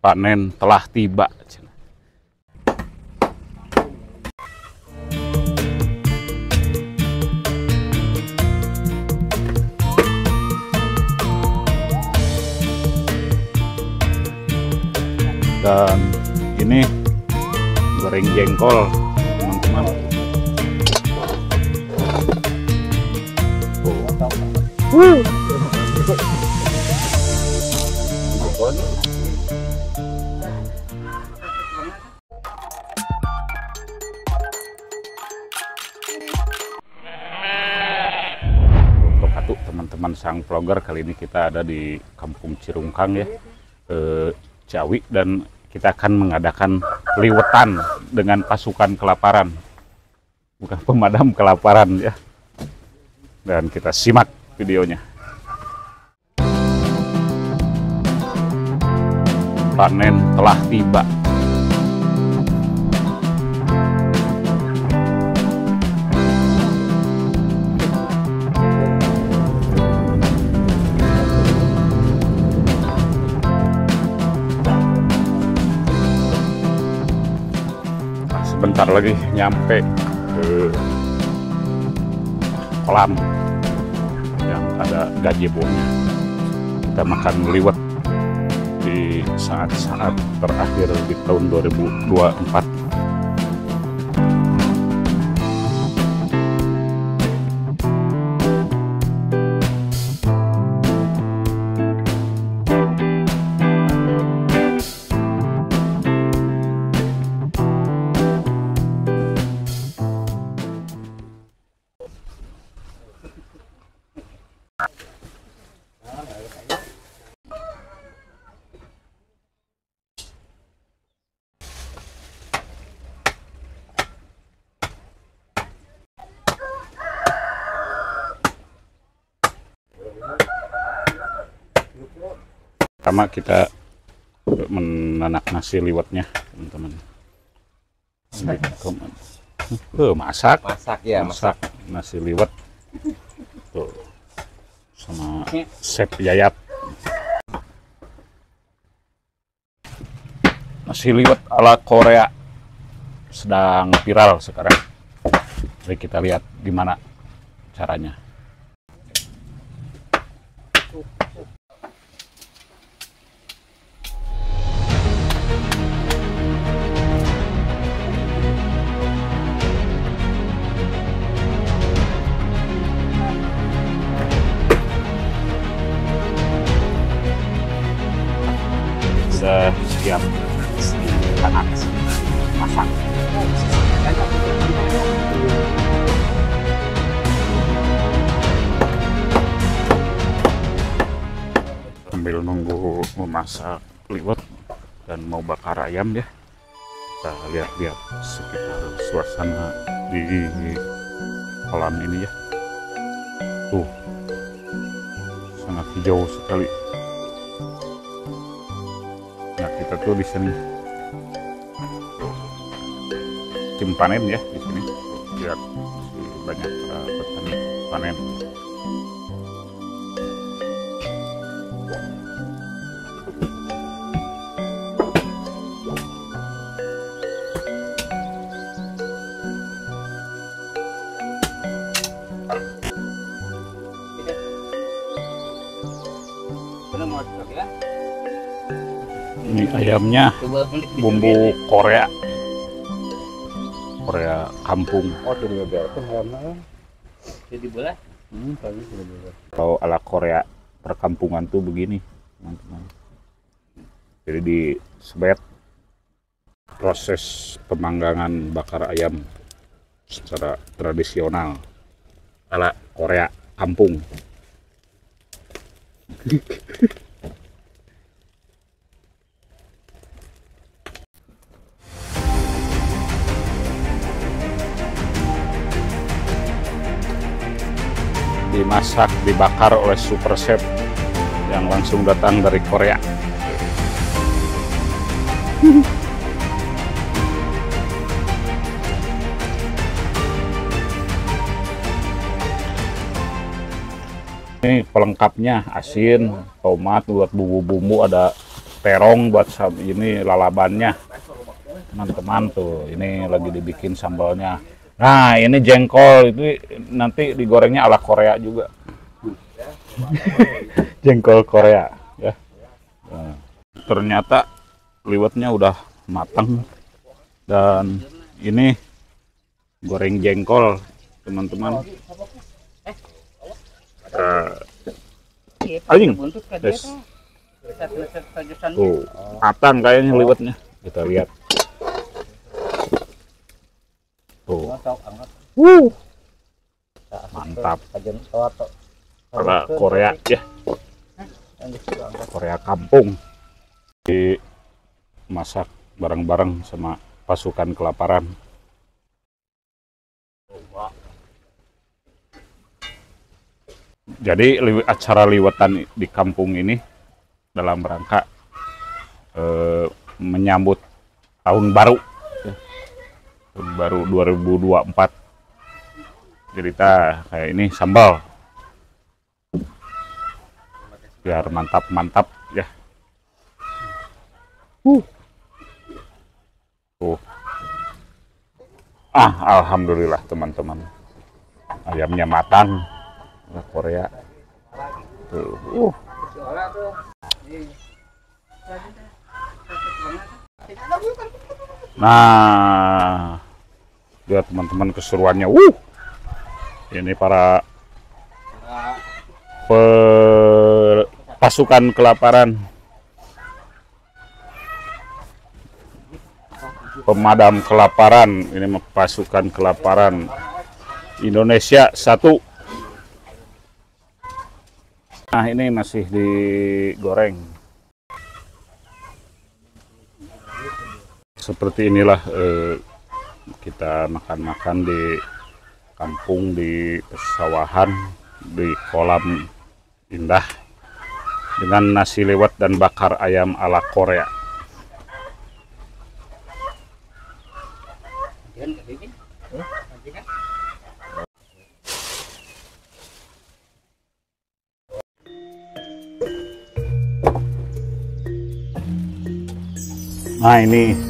panen telah tiba. Dan ini goreng jengkol, teman-teman. Tuh. Wabarakatuh teman-teman sang vlogger kali ini kita ada di Kampung Cirungkang ya. Eh, Ciawi dan kita akan mengadakan liwetan dengan pasukan kelaparan. Bukan pemadam kelaparan ya. Dan kita simak videonya. Panen telah tiba Sebentar lagi nyampe ke kolam yang ada gazebo-nya. Kita makan liwet di saat-saat terakhir di tahun 2024. Pertama kita menanak nasi liwetnya, teman-teman. Tuh, masak, masak ya masak masak nasi liwet. Tuh. Sama Chef Yayat. Nasi liwet ala Korea sedang viral sekarang. Jadi kita lihat gimana caranya. Memasak liwet dan mau bakar ayam ya. Kita lihat-lihat sekitar suasana di kolam ini ya. Tuh, sangat hijau sekali. Nah kita tuh di sini tim panen ya di sini lihat banyak uh, petani panen. Ini ayamnya bumbu Korea, Korea kampung. oh sudah dibereskan ayamnya jadi boleh Hmm, Kalau ala Korea perkampungan tuh begini, teman-teman. Jadi di sebet proses pemanggangan bakar ayam secara tradisional ala Korea kampung. dimasak dibakar oleh super chef yang langsung datang dari Korea. Ini pelengkapnya asin, tomat, buat bumbu-bumbu ada terong buat ini lalabannya teman-teman tuh ini lagi dibikin sambalnya nah ini jengkol itu nanti digorengnya ala Korea juga jengkol Korea ya Nah, ternyata liwetnya udah matang dan ini goreng jengkol teman-teman Eh, Anjing. Des. Tuh, matang kayaknya liwetnya. Kita lihat. Tuh, wuh, mantap. Ada Korea ya, Korea kampung. Dimasak bareng-bareng sama pasukan kelaparan. Jadi acara liwetan di kampung ini dalam rangka eh, menyambut tahun baru baru 2024 cerita kayak ini sambal. Biar mantap-mantap ya. Uh. Tuh. ah alhamdulillah teman-teman. Ayamnya matang. Korea. Tuh. Uh. Nah, lihat teman-teman keseruannya. Uh, ini para pe- pasukan kelaparan, pemadam kelaparan. Ini pasukan kelaparan Indonesia satu. Nah, ini masih digoreng. seperti inilah eh, kita makan-makan di kampung di pesawahan di kolam indah dengan nasi lewat dan bakar ayam ala Korea. Nah ini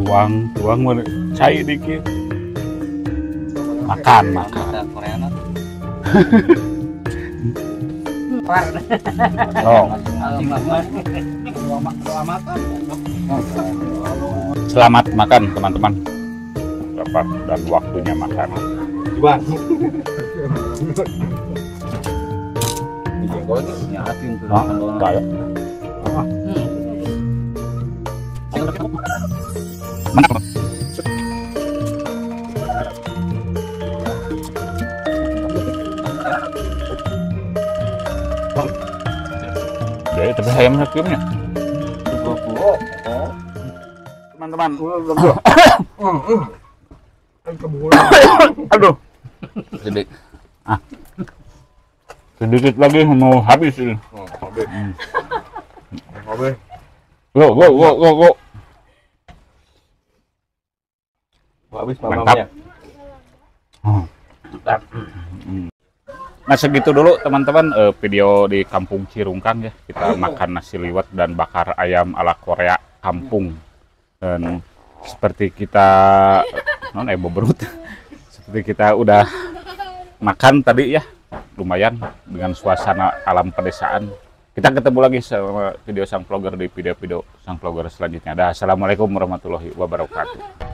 Tuang, tuang mau cai dikit. Makan, makan. Oh, selamat makan teman-teman. Dapat dan waktunya makan. Bang. Jengkol ini punya asin tuh. Nah, kayak mantap. Jadi tapi ayamnya kirimnya. Teman-teman. Aduh. Sedikit. Sedikit lagi mau habis ini. Hmm. Oke. Go, go, go, go, go. Habis Mantap. Hmm. Nah segitu dulu teman-teman eh, video di Kampung Cirungkang ya kita makan nasi liwet dan bakar ayam ala Korea kampung dan seperti kita non eh boberut seperti kita udah makan tadi ya lumayan dengan suasana alam pedesaan kita ketemu lagi sama video sang vlogger di video-video sang vlogger selanjutnya. Dah, assalamualaikum warahmatullahi wabarakatuh.